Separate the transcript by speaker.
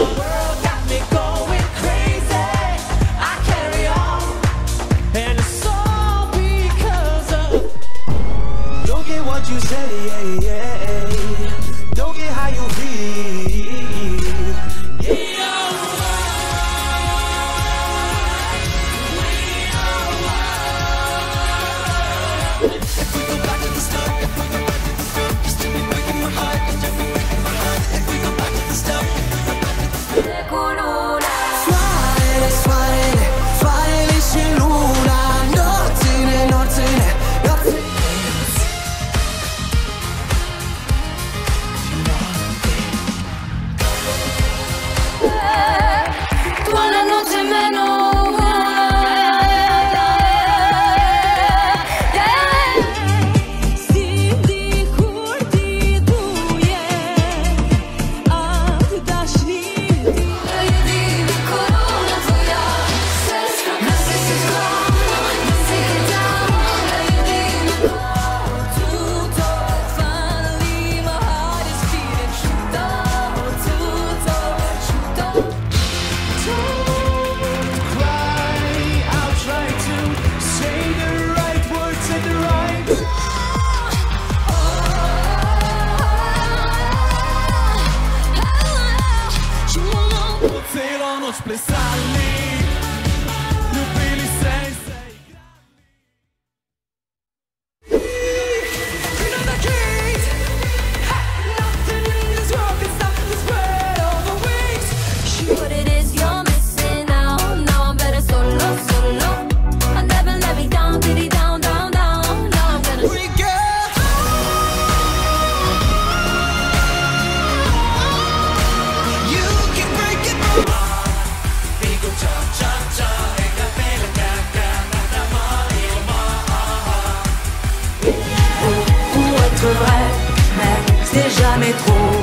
Speaker 1: world.
Speaker 2: Pomóc plecami Lubili se
Speaker 1: métro.